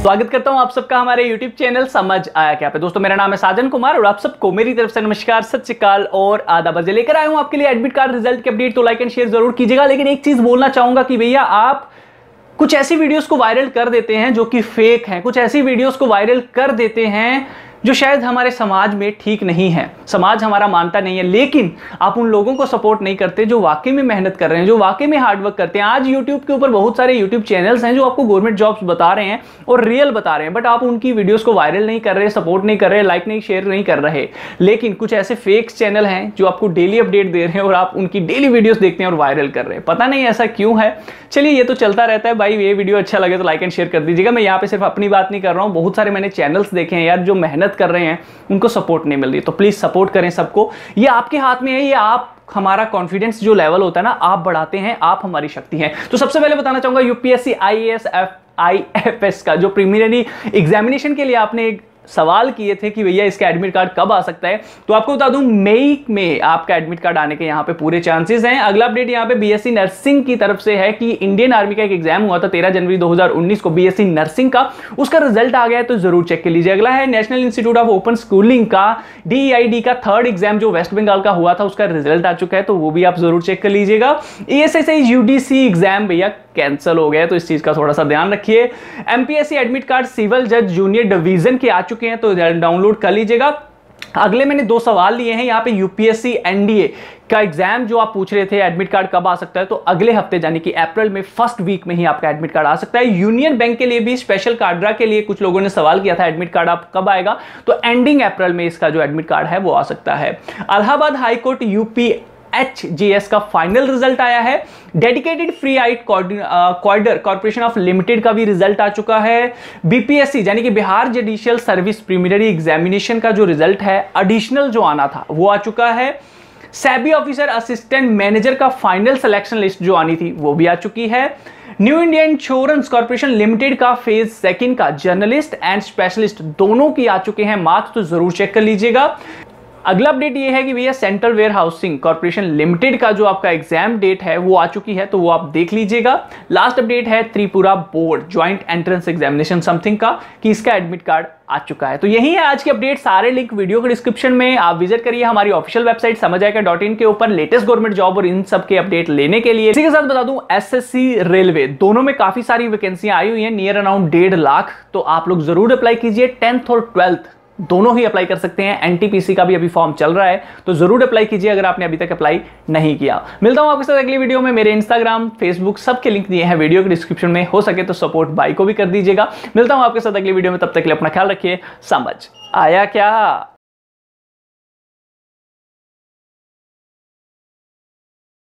स्वागत करता हूँ आप सबका हमारे YouTube चैनल समझ आया क्या पे। दोस्तों, मेरा नाम है साजन कुमार और आप सबको मेरी तरफ़ से नमस्कार सत श्रीकाल और आधा बजे लेकर आया हूँ आपके लिए एडमिट कार्ड रिज़ल्ट की अपडेट तो लाइक एंड शेयर ज़रूर कीजिएगा। लेकिन एक चीज़ बोलना चाहूँगा कि भैया, आप कुछ ऐसी वीडियोस को वायरल कर देते हैं जो कि फेक हैं। कुछ ऐसी वीडियोस को वायरल कर देते हैं जो शायद हमारे समाज में ठीक नहीं है। समाज हमारा मानता नहीं है, लेकिन आप उन लोगों को सपोर्ट नहीं करते जो वाकई में मेहनत कर रहे हैं, जो वाकई में हार्डवर्क करते हैं। आज यूट्यूब के ऊपर बहुत सारे यूट्यूब चैनल्स हैं जो आपको गवर्नमेंट जॉब्स बता रहे हैं और रियल बता रहे हैं बट आप उनकी वीडियोज़ को वायरल नहीं कर रहे सपोर्ट नहीं कर रहे लाइक नहीं शेयर नहीं कर रहे। लेकिन कुछ ऐसे फेक चैनल हैं जो आपको डेली अपडेट दे रहे हैं और आप उनकी डेली वीडियोस देखते हैं और वायरल कर रहे हैं। पता नहीं ऐसा क्यों है। चलिए, ये तो चलता रहता है। भाई, ये वीडियो अच्छा लगे तो लाइक एंड शेयर कर दीजिएगा। मैं यहाँ पे सिर्फ़ अपनी बात नहीं कर रहा हूँ। बहुत सारे मैंने चैनल्स देखे हैं यार जो मेहनत कर रहे हैं, उनको सपोर्ट नहीं मिल रही। तो प्लीज़ सपोर्ट करें सबको। ये आपके हाथ में है, ये आप, हमारा कॉन्फिडेंस जो लेवल होता है ना, आप बढ़ाते हैं, आप हमारी शक्ति हैं। तो सबसे पहले बताना चाहूँगा UPSC I S F I F S का, जो प्रीमिनरी एग्जामिनेशन के लिए आपने एक सवाल किए थे कि भैया इसका एडमिट कार्ड कब आ सकता है? तो आपको बता दूँ, मई में आपका एडमिट कार्ड आने के यहाँ पे पूरे चांसेस हैं। अगला अपडेट यहाँ पे बीएससी नर्सिंग की तरफ़ से है कि इंडियन आर्मी का एक एग्ज़ाम हुआ था तेरह जनवरी 2019 को बीएससी नर्सिंग का। उसका रिज़ल्ट आ गया है तो ज़रूर चेक कर लीजिए। अगला है national institute of open schooling का डीआईडी का थर्ड एग्ज़ाम जो वेस्ट बंगाल का हुआ था, उसका रिज़ल्ट आ चुका है तो वो भी आप ज़रूर चेक कर लीजिएगा। ए यूडीसी एग्ज़ाम भैया कैंसिल हो गया तो इस चीज़ का थोड़ा सा ध्यान रखिए। एमपीएससी एडमिट कार्ड सिविल जज जूनियर डिवीज़न के आ चुके हैं तो डाउनलोड कर लीजिएगा। अगले मैंने दो सवाल लिए हैं, यहाँ पे यूपीएससी एनडीए का एग्ज़ाम जो आप पूछ रहे थे एडमिट कार्ड कब आ सकता है? तो अगले हफ़्ते, यानी कि अप्रैल में फ़र्स्ट वीक में ही आपका एडमिट कार्ड आ सकता है। यूनियन बैंक के लिए भी स्पेशल कार्डरा के लिए कुछ लोगों ने सवाल किया था एडमिट कार्ड आप कब आएगा? तो एंडिंग अप्रैल में इसका जो एडमिट कार्ड है, वो आ सकता है। Allahabad high court UP H G S का फाइनल रिज़ल्ट आया है। Dedicated freight corridor corporation of limited का भी रिज़ल्ट आ चुका है। बीपीएससी यानी कि Bihar judicial service preliminary examination का जो रिज़ल्ट है एडिशनल जो आना था, वो आ चुका है। सैबी ऑफिसर असिस्टेंट मैनेजर का फाइनल सिलेक्शन लिस्ट जो आनी थी, वो भी आ चुकी है। New India insurance corporation limited का फ़ेज़ सेकंड का जर्नलिस्ट एंड स्पेशलिस्ट दोनों की आ चुके हैं मार्क्स तो ज़रूर चेक कर लीजिएगा। अगला अपडेट ये है कि भैया central warehousing corporation limited का जो आपका एग्ज़ाम डेट है, वो आ चुकी है तो वो आप देख लीजिएगा। लास्ट अपडेट है Tripura board joint entrance examination something का, कि इसका एडमिट कार्ड आ चुका है। तो यही है आज की अपडेट सारे लिंक वीडियो के डिस्क्रिप्शन में। आप विज़िट करिए हमारी ऑफिशियल वेबसाइट समझ आएगा डॉट इन के ऊपर लेटेस्ट गवर्नमेंट जॉब और इन सब के अपडेट लेने के लिए। इसी के साथ बता दूँ एसएससी रेलवे दोनों में काफ़ी सारी वैकेंसियाँ आई हुई है नियर अराउंड डेढ़ लाख। तो आप लोग ज़रूर अप्लाई कीजिए टेंथ और ट्वेल्थ दोनों ही अप्लाई कर सकते हैं। एनटीपीसी का भी अभी फॉर्म चल रहा है तो ज़रूर अप्लाई कीजिए अगर आपने अभी तक अप्लाई नहीं किया। मिलता हूँ आपके साथ अगली वीडियो में। मेरे इंस्टाग्राम फेसबुक सबके लिंक दिए हैं वीडियो के डिस्क्रिप्शन में। हो सके तो सपोर्ट बाई को भी कर दीजिएगा। मिलता हूँ आपके साथ अगली वीडियो में। तब तक के लिए अपना ख्याल रखिए। समझ आया क्या?